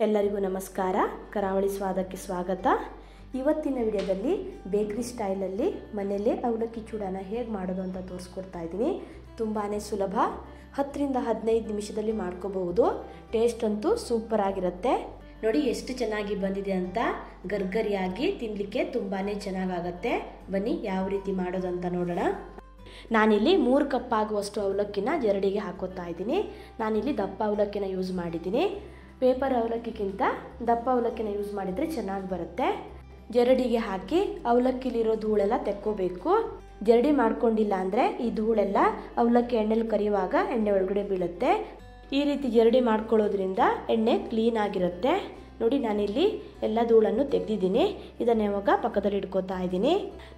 ಎಲ್ಲರಿಗೂ ನಮಸ್ಕಾರ. ಕರಾವಳಿ ಸ್ವಾದಕ್ಕೆ ಸ್ವಾಗತ. ಇವತ್ತಿನ ವಿಡಿಯೋದಲ್ಲಿ ಬೇಕ್ರಿ ಸ್ಟೈಲಲ್ಲಿ ಮನೆಯಲ್ಲೇ ಅವಲಕ್ಕಿ ಚೂಡಾನ ಹೇಗೆ ಮಾಡೋದು ಅಂತ ತೋರಿಸ್ಕೊಡ್ತಾ ಇದ್ದೀನಿ. ತುಂಬಾ ಸುಲಭ. ಹತ್ತರಿಂದ ಹದಿನೈದು ನಿಮಿಷದಲ್ಲಿ ಮಾಡ್ಕೋಬಹುದು. ಟೇಸ್ಟ್ ಅಂತೂ ಸೂಪರ್ ಆಗಿರುತ್ತೆ. ನೋಡಿ ಎಷ್ಟು ಚೆನ್ನಾಗಿ ಬಂದಿದೆ ಅಂತ. ಗರ್ಗರಿಯಾಗಿ ತಿನ್ನಲಿಕ್ಕೆ ತುಂಬಾ ಚೆನ್ನಾಗಾಗತ್ತೆ. ಬನ್ನಿ ಯಾವ ರೀತಿ ಮಾಡೋದು ಅಂತ ನೋಡೋಣ. ನಾನಿಲ್ಲಿ ಮೂರು ಕಪ್ ಆಗುವಷ್ಟು ಅವಲಕ್ಕಿನ ಜರಡಿಗೆ ಹಾಕೋತಾ ಇದ್ದೀನಿ. ನಾನಿಲ್ಲಿ ದಪ್ಪ ಅವಲಕ್ಕಿನ ಯೂಸ್ ಮಾಡಿದ್ದೀನಿ. ಪೇಪರ್ ಅವಲಕ್ಕಿಗಿಂತ ದಪ್ಪ ಅವಲಕ್ಕಿನ ಯೂಸ್ ಮಾಡಿದರೆ ಚೆನ್ನಾಗಿ ಬರುತ್ತೆ. ಜರಡಿಗೆ ಹಾಕಿ ಅವಲಕ್ಕಿಲಿರೋ ಧೂಳೆಲ್ಲ ತೆಕ್ಕೋಬೇಕು. ಜರಡಿ ಮಾಡ್ಕೊಂಡಿಲ್ಲ ಅಂದರೆ ಈ ಧೂಳೆಲ್ಲ ಅವಲಕ್ಕಿ ಎಣ್ಣೆಲಿ ಕರಿಯುವಾಗ ಎಣ್ಣೆ ಒಳಗಡೆ ಬೀಳುತ್ತೆ. ಈ ರೀತಿ ಜರಡಿ ಮಾಡ್ಕೊಳ್ಳೋದ್ರಿಂದ ಎಣ್ಣೆ ಕ್ಲೀನ್ ಆಗಿರುತ್ತೆ. ನೋಡಿ, ನಾನಿಲ್ಲಿ ಎಲ್ಲ ಧೂಳನ್ನು ತೆಗೆದಿದ್ದೀನಿ. ಇದನ್ನು ಯಾವಾಗ ಪಕ್ಕದಲ್ಲಿ ಇಟ್ಕೋತಾ ಇದ್ದೀನಿ.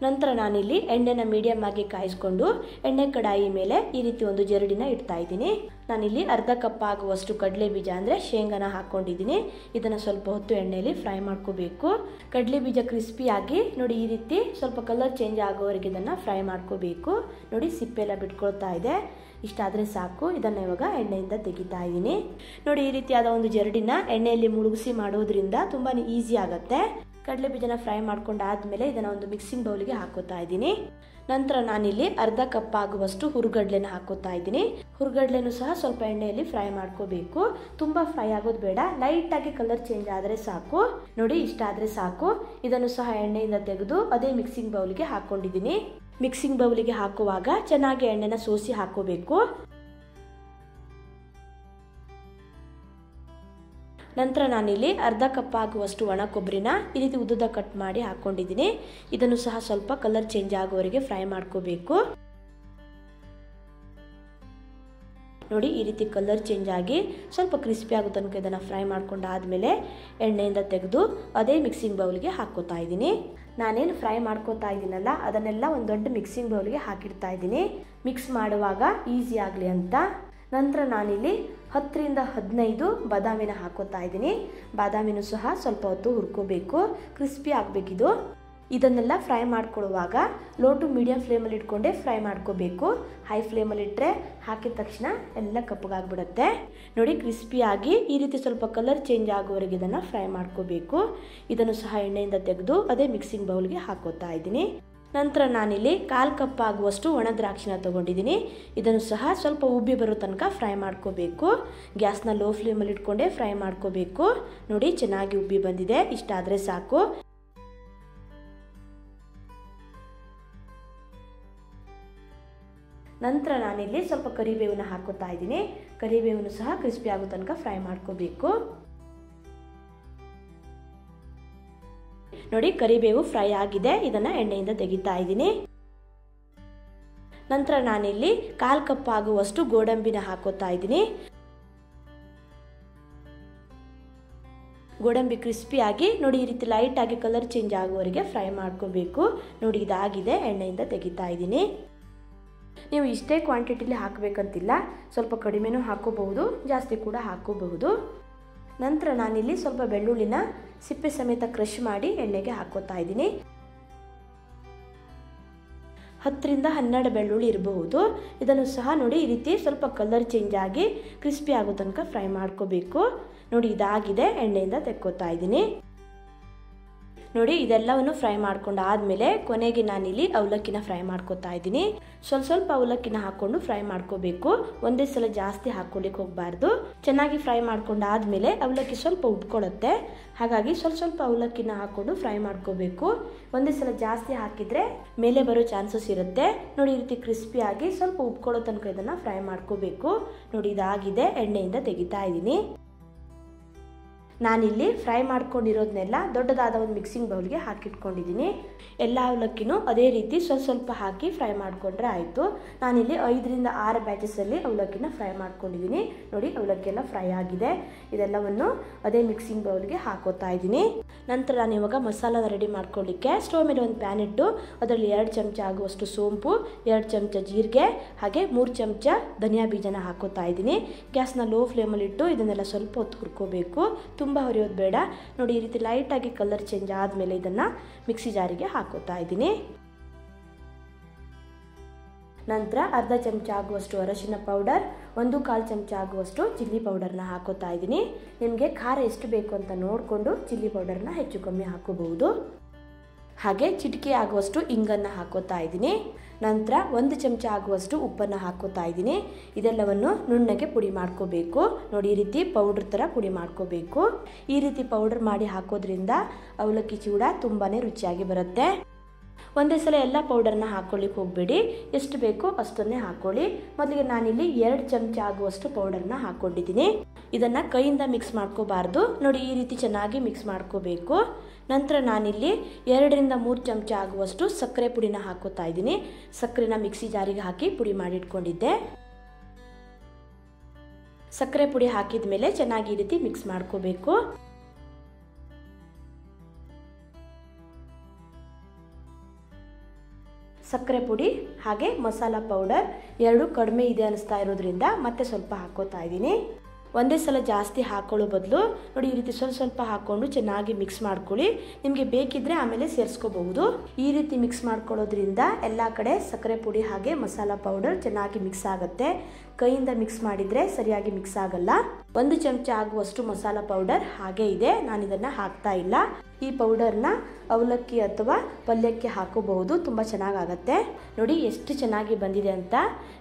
ನಂತರ ನಾನಿಲ್ಲಿ ಎಣ್ಣೆನ ಮೀಡಿಯಮ್ ಆಗಿ ಕಾಯಿಸ್ಕೊಂಡು ಎಣ್ಣೆ ಕಡಾಯಿ ಮೇಲೆ ಈ ರೀತಿ ಒಂದು ಜರಡಿನ ಇಡ್ತಾ ಇದ್ದೀನಿ. ನಾನಿಲ್ಲಿ ಅರ್ಧ ಕಪ್ ಆಗುವಷ್ಟು ಕಡಲೆ ಬೀಜ ಅಂದರೆ ಶೇಂಗಾನ ಹಾಕ್ಕೊಂಡಿದ್ದೀನಿ ಇದನ್ನು ಸ್ವಲ್ಪ ಹೊತ್ತು ಎಣ್ಣೆಯಲ್ಲಿ ಫ್ರೈ ಮಾಡ್ಕೋಬೇಕು. ಕಡಲೆ ಬೀಜ ಕ್ರಿಸ್ಪಿಯಾಗಿ ನೋಡಿ, ಈ ರೀತಿ ಸ್ವಲ್ಪ ಕಲರ್ ಚೇಂಜ್ ಆಗೋವರೆಗೆ ಇದನ್ನು ಫ್ರೈ ಮಾಡ್ಕೋಬೇಕು. ನೋಡಿ ಸಿಪ್ಪೆಲ್ಲ ಬಿಟ್ಕೊಳ್ತಾ ಇದೆ. ಇಷ್ಟಾದರೆ ಸಾಕು. ಇದನ್ನು ಇವಾಗ ಎಣ್ಣೆಯಿಂದ ತೆಗಿತಾ ಇದ್ದೀನಿ. ನೋಡಿ, ಈ ರೀತಿಯಾದ ಒಂದು ಜರಡಿನ ಎಣ್ಣೆಯಲ್ಲಿ ಮುಳುಗಿಸಿ ಮಾಡೋದ್ರಿಂದ ತುಂಬಾ ಈಸಿ ಆಗುತ್ತೆ. ಕಡಲೆ ಬೀಜನ ಫ್ರೈ ಮಾಡ್ಕೊಂಡಾದ್ಮೇಲೆ ಇದನ್ನು ಒಂದು ಮಿಕ್ಸಿಂಗ್ ಬೌಲಿಗೆ ಹಾಕೋತಾ ಇದ್ದೀನಿ. ನಂತರ ನಾನಿಲ್ಲಿ ಅರ್ಧ ಕಪ್ ಆಗುವಷ್ಟು ಹುರುಗಡ್ಲೆನ ಹಾಕೋತಾ ಇದ್ದೀನಿ. ಹುರುಗಡ್ಲೆನೂ ಸಹ ಸ್ವಲ್ಪ ಎಣ್ಣೆಯಲ್ಲಿ ಫ್ರೈ ಮಾಡ್ಕೋಬೇಕು. ತುಂಬ ಫ್ರೈ ಆಗೋದು ಬೇಡ. ಲೈಟಾಗಿ ಕಲರ್ ಚೇಂಜ್ ಆದರೆ ಸಾಕು. ನೋಡಿ, ಇಷ್ಟ ಆದರೆ ಸಾಕು. ಇದನ್ನು ಸಹ ಎಣ್ಣೆಯಿಂದ ತೆಗೆದು ಅದೇ ಮಿಕ್ಸಿಂಗ್ ಬೌಲಿಗೆ ಹಾಕೊಂಡಿದ್ದೀನಿ. ಮಿಕ್ಸಿಂಗ್ ಬೌಲಿಗೆ ಹಾಕುವಾಗ ಚೆನ್ನಾಗಿ ಎಣ್ಣೆನ ಸೋಸಿ ಹಾಕೋಬೇಕು. ನಂತರ ನಾನಿಲ್ಲಿ ಅರ್ಧ ಕಪ್ ಆಗುವಷ್ಟು ಒಣ ಕೊಬ್ಬರಿನ ಈ ರೀತಿ ಉದ್ದದ ಕಟ್ ಮಾಡಿ ಹಾಕ್ಕೊಂಡಿದ್ದೀನಿ ಇದನ್ನು ಸಹ ಸ್ವಲ್ಪ ಕಲರ್ ಚೇಂಜ್ ಆಗೋವರೆಗೆ ಫ್ರೈ ಮಾಡ್ಕೋಬೇಕು. ನೋಡಿ, ಈ ರೀತಿ ಕಲರ್ ಚೇಂಜ್ ಆಗಿ ಸ್ವಲ್ಪ ಕ್ರಿಸ್ಪಿ ಆಗೋ ತನಕ ಇದನ್ನು ಫ್ರೈ ಮಾಡ್ಕೊಂಡಾದ್ಮೇಲೆ ಎಣ್ಣೆಯಿಂದ ತೆಗೆದು ಅದೇ ಮಿಕ್ಸಿಂಗ್ ಬೌಲ್ಗೆ ಹಾಕ್ಕೋತಾ ಇದ್ದೀನಿ. ನಾನೇನು ಫ್ರೈ ಮಾಡ್ಕೋತಾ ಇದ್ದೀನಲ್ಲ, ಅದನ್ನೆಲ್ಲ ಒಂದು ದೊಡ್ಡ ಮಿಕ್ಸಿಂಗ್ ಬೌಲ್ಗೆ ಹಾಕಿಡ್ತಾ ಇದ್ದೀನಿ. ಮಿಕ್ಸ್ ಮಾಡುವಾಗ ಈಸಿ ಆಗಲಿ ಅಂತ. ನಂತರ ನಾನಿಲ್ಲಿ ಹತ್ತರಿಂದ ಹದಿನೈದು ಬಾದಾಮಿನ ಹಾಕೋತಾ ಇದ್ದೀನಿ. ಬಾದಾಮಿನು ಸಹ ಸ್ವಲ್ಪ ಹೊತ್ತು ಹುರ್ಕೋಬೇಕು. ಕ್ರಿಸ್ಪಿ ಆಗಬೇಕಿದು. ಇದನ್ನೆಲ್ಲ ಫ್ರೈ ಮಾಡ್ಕೊಳ್ಳುವಾಗ ಲೋ ಟು ಮೀಡಿಯಮ್ ಫ್ಲೇಮಲ್ಲಿ ಇಟ್ಕೊಂಡೆ ಫ್ರೈ ಮಾಡ್ಕೋಬೇಕು. ಹೈ ಫ್ಲೇಮಲ್ಲಿ ಇಟ್ಟರೆ ಹಾಕಿದ ತಕ್ಷಣ ಎಲ್ಲ ಕಪ್ಪಗಾಗ್ಬಿಡುತ್ತೆ. ನೋಡಿ ಕ್ರಿಸ್ಪಿಯಾಗಿ ಈ ರೀತಿ ಸ್ವಲ್ಪ ಕಲರ್ ಚೇಂಜ್ ಆಗೋವರೆಗೆ ಇದನ್ನು ಫ್ರೈ ಮಾಡ್ಕೋಬೇಕು. ಇದನ್ನು ಸಹ ಎಣ್ಣೆಯಿಂದ ತೆಗೆದು ಅದೇ ಮಿಕ್ಸಿಂಗ್ ಬೌಲ್ಗೆ ಹಾಕೋತಾ ಇದ್ದೀನಿ. ನಂತರ ನಾನಿಲ್ಲಿ ಕಾಲು ಕಪ್ ಆಗುವಷ್ಟು ಒಣ ದ್ರಾಕ್ಷಿನ ತೊಗೊಂಡಿದ್ದೀನಿ. ಇದನ್ನು ಸಹ ಸ್ವಲ್ಪ ಉಬ್ಬಿ ಬರೋ ತನಕ ಫ್ರೈ ಮಾಡ್ಕೋಬೇಕು. ಗ್ಯಾಸ್ನ ಲೋ ಫ್ಲೇಮಲ್ಲಿ ಇಟ್ಕೊಂಡೆ ಫ್ರೈ ಮಾಡ್ಕೋಬೇಕು. ನೋಡಿ, ಚೆನ್ನಾಗಿ ಉಬ್ಬಿ ಬಂದಿದೆ. ಇಷ್ಟ ಆದರೆ ಸಾಕು. ನಂತರ ನಾನಿಲ್ಲಿ ಸ್ವಲ್ಪ ಕರಿಬೇವನ್ನ ಹಾಕೋತಾ ಇದ್ದೀನಿ. ಕರಿಬೇವನ್ನು ಸಹ ಕ್ರಿಸ್ಪಿ ಆಗೋ ತನಕ ಫ್ರೈ ಮಾಡ್ಕೋಬೇಕು. ನೋಡಿ, ಕರಿಬೇವು ಫ್ರೈ ಆಗಿದೆ. ಇದನ್ನು ಎಣ್ಣೆಯಿಂದ ತೆಗಿತಾ ಇದ್ದೀನಿ. ನಂತರ ನಾನಿಲ್ಲಿ ಕಾಲು ಕಪ್ ಆಗುವಷ್ಟು ಗೋಡಂಬಿನ ಹಾಕೋತಾ ಇದ್ದೀನಿ. ಗೋಡಂಬಿ ಕ್ರಿಸ್ಪಿಯಾಗಿ ನೋಡಿ, ಈ ರೀತಿ ಲೈಟಾಗಿ ಕಲರ್ ಚೇಂಜ್ ಆಗುವವರೆಗೆ ಫ್ರೈ ಮಾಡ್ಕೋಬೇಕು. ನೋಡಿ, ಇದಾಗಿದೆ. ಎಣ್ಣೆಯಿಂದ ತೆಗಿತಾ ಇದ್ದೀನಿ. ನೀವು ಇಷ್ಟೇ ಕ್ವಾಂಟಿಟಿಲಿ ಹಾಕಬೇಕಂತಿಲ್ಲ. ಸ್ವಲ್ಪ ಕಡಿಮೆನೂ ಹಾಕೋಬಹುದು, ಜಾಸ್ತಿ ಕೂಡ ಹಾಕೋಬಹುದು. ನಂತರ ನಾನಿಲ್ಲಿ ಸ್ವಲ್ಪ ಬೆಳ್ಳುಳ್ಳಿನ ಸಿಪ್ಪೆ ಸಮೇತ ಕ್ರಷ್ ಮಾಡಿ ಎಣ್ಣೆಗೆ ಹಾಕೋತಾ ಇದ್ದೀನಿ. ಹತ್ತರಿಂದ ಹನ್ನೆರಡು ಬೆಳ್ಳುಳ್ಳಿ ಇರಬಹುದು. ಇದನ್ನು ಸಹ ನೋಡಿ ಈ ರೀತಿ ಸ್ವಲ್ಪ ಕಲರ್ ಚೇಂಜ್ ಆಗಿ ಕ್ರಿಸ್ಪಿ ಆಗೋ ತನಕ ಫ್ರೈ ಮಾಡ್ಕೋಬೇಕು. ನೋಡಿ ಇದಾಗಿದೆ, ಎಣ್ಣೆಯಿಂದ ತೆಕ್ಕೋತಾ ಇದ್ದೀನಿ. ನೋಡಿ, ಇದೆಲ್ಲವನ್ನು ಫ್ರೈ ಮಾಡ್ಕೊಂಡು ಆದಮೇಲೆ ಕೊನೆಗೆ ನಾನಿಲ್ಲಿ ಅವಲಕ್ಕಿನ ಫ್ರೈ ಮಾಡ್ಕೊತಾ ಇದ್ದೀನಿ. ಸ್ವಲ್ಪ ಸ್ವಲ್ಪ ಅವಲಕ್ಕಿನ ಹಾಕ್ಕೊಂಡು ಫ್ರೈ ಮಾಡ್ಕೋಬೇಕು. ಒಂದೇ ಸಲ ಜಾಸ್ತಿ ಹಾಕ್ಕೊಳ್ಳಿಕ್ಕೆ ಹೋಗಬಾರ್ದು. ಚೆನ್ನಾಗಿ ಫ್ರೈ ಮಾಡ್ಕೊಂಡು ಆದಮೇಲೆ ಅವಲಕ್ಕಿ ಸ್ವಲ್ಪ ಉಟ್ಕೊಳ್ಳುತ್ತೆ ಹಾಗಾಗಿ ಸ್ವಲ್ಪ ಸ್ವಲ್ಪ ಅವಲಕ್ಕಿನ ಹಾಕ್ಕೊಂಡು ಫ್ರೈ ಮಾಡ್ಕೋಬೇಕು. ಒಂದೇ ಸಲ ಜಾಸ್ತಿ ಹಾಕಿದರೆ ಮೇಲೆ ಬರೋ ಚಾನ್ಸಸ್ ಇರುತ್ತೆ. ನೋಡಿ, ಈ ರೀತಿ ಕ್ರಿಸ್ಪಿಯಾಗಿ ಸ್ವಲ್ಪ ಉಬ್ಕೊಳ್ಳೋ ತನಕ ಇದನ್ನು ಫ್ರೈ ಮಾಡ್ಕೋಬೇಕು. ನೋಡಿ, ಇದಾಗಿದೆ. ಎಣ್ಣೆಯಿಂದ ತೆಗಿತಾ ಇದ್ದೀನಿ. ನಾನಿಲ್ಲಿ ಫ್ರೈ ಮಾಡ್ಕೊಂಡಿರೋದನ್ನೆಲ್ಲ ದೊಡ್ಡದಾದ ಒಂದು ಮಿಕ್ಸಿಂಗ್ ಬೌಲ್ಗೆ ಹಾಕಿಟ್ಕೊಂಡಿದ್ದೀನಿ. ಎಲ್ಲ ಅವಲಕ್ಕಿನೂ ಅದೇ ರೀತಿ ಸ್ವಲ್ಪ ಸ್ವಲ್ಪ ಹಾಕಿ ಫ್ರೈ ಮಾಡಿಕೊಂಡ್ರೆ ಆಯಿತು. ನಾನಿಲ್ಲಿ ಐದರಿಂದ ಆರು ಬ್ಯಾಚಸಲ್ಲಿ ಅವಲಕ್ಕಿನ ಫ್ರೈ ಮಾಡ್ಕೊಂಡಿದ್ದೀನಿ. ನೋಡಿ ಅವಲಕ್ಕಿ ಎಲ್ಲ ಫ್ರೈ ಆಗಿದೆ. ಇದೆಲ್ಲವನ್ನು ಅದೇ ಮಿಕ್ಸಿಂಗ್ ಬೌಲ್ಗೆ ಹಾಕೋತಾ ಇದ್ದೀನಿ. ನಂತರ ನಾನು ಇವಾಗ ಮಸಾಲನ ರೆಡಿ ಮಾಡ್ಕೊಳ್ಳಿಕ್ಕೆ ಸ್ಟೋವ್ ಮೇಲೆ ಒಂದು ಪ್ಯಾನ್ ಇಟ್ಟು ಅದರಲ್ಲಿ ಎರಡು ಚಮಚ ಆಗುವಷ್ಟು ಸೋಂಪು, ಎರಡು ಚಮಚ ಜೀರಿಗೆ, ಹಾಗೆ ಮೂರು ಚಮಚ ಧನಿಯಾ ಬೀಜನ ಹಾಕೋತಾ ಇದ್ದೀನಿ. ಗ್ಯಾಸ್ನ ಲೋ ಫ್ಲೇಮಲ್ಲಿಟ್ಟು ಇದನ್ನೆಲ್ಲ ಸ್ವಲ್ಪ ಹೊತ್ತು ಹುರ್ಕೋಬೇಕು. ತುಂಬ ಹೊರಿಯೋದು ಬೇಡ. ನೋಡಿ, ಈ ರೀತಿ ಲೈಟಾಗಿ ಕಲರ್ ಚೇಂಜ್ ಆದಮೇಲೆ ಇದನ್ನು ಮಿಕ್ಸಿ ಜಾರಿಗೆ ಹಾಕೋತಾ ಇದ್ದೀನಿ. ನಂತರ ಅರ್ಧ ಚಮಚ ಆಗುವಷ್ಟು ಅರಶಿನ ಪೌಡರ್ ಒಂದು ಕಾಲು ಚಮಚ ಆಗುವಷ್ಟು ಚಿಲ್ಲಿ ಪೌಡರ್ನ ಹಾಕೋತಾ ಇದ್ದೀನಿ. ನಿಮಗೆ ಖಾರ ಎಷ್ಟು ಬೇಕು ಅಂತ ನೋಡಿಕೊಂಡು ಚಿಲ್ಲಿ ಪೌಡರ್ನ ಹೆಚ್ಚು ಕಮ್ಮಿ ಹಾಕೋಬಹುದು. ಹಾಗೆ ಚಿಟಿಕೆ ಆಗುವಷ್ಟು ಇಂಗನ್ನು ಹಾಕೋತಾ ಇದ್ದೀನಿ. ನಂತರ ಒಂದು ಚಮಚ ಆಗುವಷ್ಟು ಉಪ್ಪನ್ನು ಹಾಕೋತಾ ಇದ್ದೀನಿ. ಇದೆಲ್ಲವನ್ನು ನುಣ್ಣಗೆ ಪುಡಿ ಮಾಡ್ಕೋಬೇಕು. ನೋಡಿ, ಈ ರೀತಿ ಪೌಡ್ರ್ ಥರ ಪುಡಿ ಮಾಡ್ಕೋಬೇಕು. ಈ ರೀತಿ ಪೌಡರ್ ಮಾಡಿ ಹಾಕೋದ್ರಿಂದ ಅವಲಕ್ಕಿ ಚೂಡ ತುಂಬಾ ರುಚಿಯಾಗಿ ಬರುತ್ತೆ. ಒಂದೇ ಸಲ ಎಲ್ಲ ಪೌಡರ್ನ ಹಾಕೊಳ್ಳಿಕ್ಕೆ ಹೋಗಬೇಡಿ. ಎಷ್ಟು ಬೇಕೋ ಅಷ್ಟನ್ನೇ ಹಾಕ್ಕೊಳ್ಳಿ ಮೊದಲಿಗೆ ನಾನಿಲ್ಲಿ ಎರಡು ಚಮಚ ಆಗುವಷ್ಟು ಪೌಡರ್ನ ಹಾಕ್ಕೊಂಡಿದ್ದೀನಿ ಇದನ್ನು ಕೈಯಿಂದ ಮಿಕ್ಸ್ ಮಾಡ್ಕೋಬಾರ್ದು. ನೋಡಿ, ಈ ರೀತಿ ಚೆನ್ನಾಗಿ ಮಿಕ್ಸ್ ಮಾಡ್ಕೋಬೇಕು. ನಂತರ ನಾನಿಲ್ಲಿ ಎರಡರಿಂದ ಮೂರು ಚಮಚ ಆಗುವಷ್ಟು ಸಕ್ಕರೆ ಪುಡಿನ ಹಾಕೋತಾ ಇದ್ದೀನಿ. ಸಕ್ಕರೆನ ಮಿಕ್ಸಿ ಜಾರಿಗೆ ಹಾಕಿ ಪುಡಿ ಮಾಡಿಟ್ಕೊಂಡಿದ್ದೆ. ಸಕ್ಕರೆ ಪುಡಿ ಹಾಕಿದ ಮೇಲೆ ಚೆನ್ನಾಗಿ ಈ ರೀತಿ ಮಿಕ್ಸ್ ಮಾಡ್ಕೋಬೇಕು. ಸಕ್ಕರೆ ಪುಡಿ ಹಾಗೆ ಮಸಾಲ ಪೌಡರ್ ಎರಡು ಕಡಿಮೆ ಇದೆ ಅನಿಸ್ತಾ ಇರೋದ್ರಿಂದ ಮತ್ತೆ ಸ್ವಲ್ಪ ಹಾಕೋತಾ ಇದ್ದೀನಿ. ಒಂದೇ ಸಲ ಜಾಸ್ತಿ ಹಾಕೊಳ್ಳೋ ಬದಲು ನೋಡಿ ಈ ರೀತಿ ಸ್ವಲ್ಪ ಸ್ವಲ್ಪ ಹಾಕ್ಕೊಂಡು ಚೆನ್ನಾಗಿ ಮಿಕ್ಸ್ ಮಾಡ್ಕೊಳ್ಳಿ. ನಿಮಗೆ ಬೇಕಿದ್ರೆ ಆಮೇಲೆ ಸೇರಿಸ್ಕೋಬಹುದು. ಈ ರೀತಿ ಮಿಕ್ಸ್ ಮಾಡ್ಕೊಳ್ಳೋದ್ರಿಂದ ಎಲ್ಲ ಕಡೆ ಸಕ್ಕರೆ ಪುಡಿ ಹಾಗೆ ಮಸಾಲ ಪೌಡರ್ ಚೆನ್ನಾಗಿ ಮಿಕ್ಸ್ ಆಗುತ್ತೆ. ಕೈಯಿಂದ ಮಿಕ್ಸ್ ಮಾಡಿದರೆ ಸರಿಯಾಗಿ ಮಿಕ್ಸ್ ಆಗಲ್ಲ. ಒಂದು ಚಮಚ ಆಗುವಷ್ಟು ಮಸಾಲ ಪೌಡರ್ ಹಾಗೆ ಇದೆ. ನಾನು ಇದನ್ನು ಹಾಕ್ತಾ ಇಲ್ಲ. ಈ ಪೌಡರ್ನ ಅವಲಕ್ಕಿ ಅಥವಾ ಪಲ್ಯಕ್ಕೆ ಹಾಕೋಬಹುದು. ತುಂಬ ಚೆನ್ನಾಗಾಗತ್ತೆ. ನೋಡಿ ಎಷ್ಟು ಚೆನ್ನಾಗಿ ಬಂದಿದೆ ಅಂತ.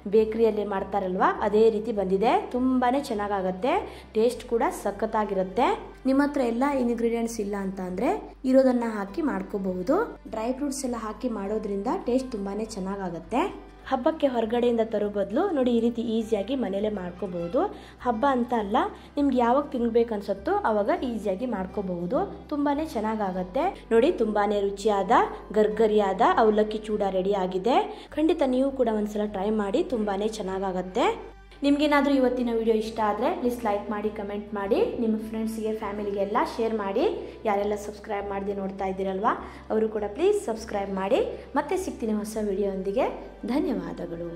ಬೇಕ್ರಿಯಲ್ಲಿ ಮಾಡ್ತಾರಲ್ವ, ಅದೇ ರೀತಿ ಬಂದಿದೆ. ತುಂಬಾ ಚೆನ್ನಾಗಾಗತ್ತೆ. ಟೇಸ್ಟ್ ಕೂಡ ಸಖತ್ತಾಗಿರುತ್ತೆ. ನಿಮ್ಮ ಹತ್ರ ಎಲ್ಲ ಇಂಗ್ರೀಡಿಯೆಂಟ್ಸ್ ಇಲ್ಲ ಅಂತ ಅಂದರೆ ಇರೋದನ್ನು ಹಾಕಿ ಮಾಡ್ಕೋಬಹುದು. ಡ್ರೈ ಫ್ರೂಟ್ಸ್ ಎಲ್ಲ ಹಾಕಿ ಮಾಡೋದ್ರಿಂದ ಟೇಸ್ಟ್ ತುಂಬಾ ಚೆನ್ನಾಗಾಗತ್ತೆ. ಹಬ್ಬಕ್ಕೆ ಹೊರಗಡೆಯಿಂದ ತರೋ ಬದಲು ನೋಡಿ ಈ ರೀತಿ ಈಸಿಯಾಗಿ ಮನೆಯಲ್ಲೇ ಮಾಡ್ಕೋಬಹುದು. ಹಬ್ಬ ಅಂತ ಅಲ್ಲ, ನಿಮ್ಗೆ ಯಾವಾಗ ತಿನ್ಬೇಕು ಅನ್ಸುತ್ತೋ ಆವಾಗ ಈಸಿಯಾಗಿ ಮಾಡ್ಕೋಬಹುದು. ತುಂಬಾ ಚೆನ್ನಾಗಾಗತ್ತೆ. ನೋಡಿ ತುಂಬಾ ರುಚಿಯಾದ, ಗರ್ಗರಿಯಾದ ಅವಲಕ್ಕಿ ಚೂಡ ರೆಡಿ ಆಗಿದೆ. ಖಂಡಿತ ನೀವು ಕೂಡ ಒಂದ್ಸಲ ಟ್ರೈ ಮಾಡಿ ತುಂಬಾ ಚೆನ್ನಾಗಾಗತ್ತೆ. ನಿಮಗೇನಾದರೂ ಇವತ್ತಿನ ವಿಡಿಯೋ ಇಷ್ಟ ಆದರೆ ಪ್ಲೀಸ್ ಲೈಕ್ ಮಾಡಿ ಕಮೆಂಟ್ ಮಾಡಿ. ನಿಮ್ಮ ಫ್ರೆಂಡ್ಸ್ಗೆ ಫ್ಯಾಮಿಲಿಗೆ ಎಲ್ಲ ಶೇರ್ ಮಾಡಿ. ಯಾರೆಲ್ಲ ಸಬ್ಸ್ಕ್ರೈಬ್ ಮಾಡದೆ ನೋಡ್ತಾ ಇದ್ದೀರಲ್ವ, ಅವರು ಕೂಡ ಪ್ಲೀಸ್ ಸಬ್ಸ್ಕ್ರೈಬ್ ಮಾಡಿ. ಮತ್ತೆ ಸಿಗ್ತೀನಿ ಹೊಸ ವಿಡಿಯೋ ಒಂದಿಗೆ ಧನ್ಯವಾದಗಳು.